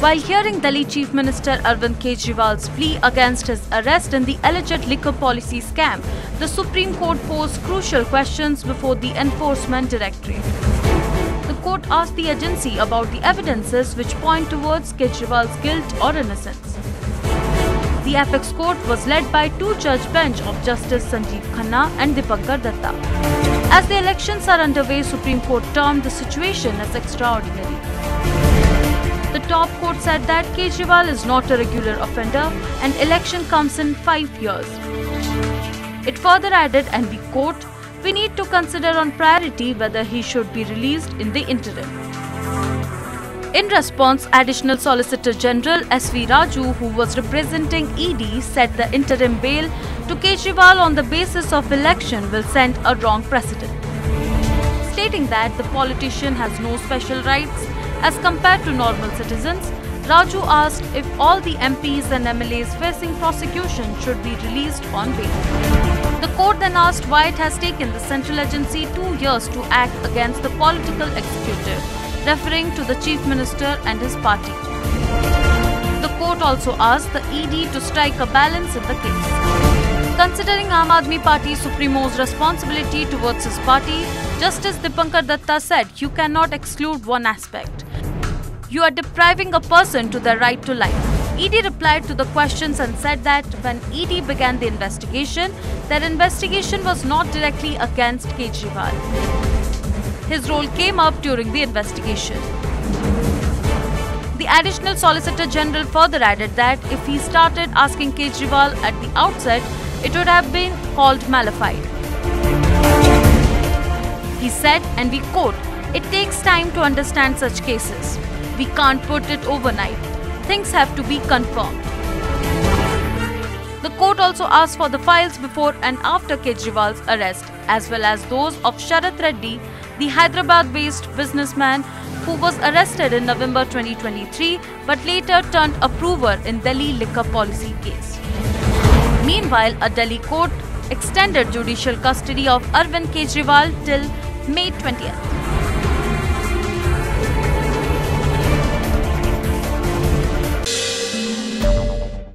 While hearing Delhi Chief Minister Arvind Kejriwal's plea against his arrest in the alleged liquor policy scam, the Supreme Court posed crucial questions before the Enforcement Directorate. The court asked the agency about the evidences which point towards Kejriwal's guilt or innocence. The apex court was led by two-judge bench of Justice Sanjeev Khanna and Dipankar Datta. As the elections are underway, Supreme Court termed the situation as extraordinary. Said that Kejriwal is not a regular offender and election comes in five years. It further added, and we quote, we need to consider on priority whether he should be released in the interim. In response, Additional Solicitor General S.V. Raju, who was representing ED, said the interim bail to Kejriwal on the basis of election will send a wrong precedent. Stating that the politician has no special rights as compared to normal citizens, Raju asked if all the MPs and MLAs facing prosecution should be released on bail. The court then asked why it has taken the central agency two years to act against the political executive, referring to the chief minister and his party. The court also asked the ED to strike a balance in the case. Considering Aam Aadmi Party Supremo's responsibility towards his party, Justice Dipankar Datta said you cannot exclude one aspect. You are depriving a person to their right to life. ED replied to the questions and said that when ED began the investigation, their investigation was not directly against Kejriwal. His role came up during the investigation. The additional Solicitor General further added that if he started asking Kejriwal at the outset, it would have been called mala fide. He said, and we quote, It takes time to understand such cases. We can't put it overnight. Things have to be confirmed. The court also asked for the files before and after Kejriwal's arrest, as well as those of Sharath Reddy, the Hyderabad based businessman who was arrested in November 2023 but later turned approver in Delhi liquor policy case. Meanwhile, a Delhi court extended judicial custody of Arvind Kejriwal till May 20th.